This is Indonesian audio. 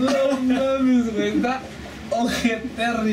Lomba bis minta oke terima.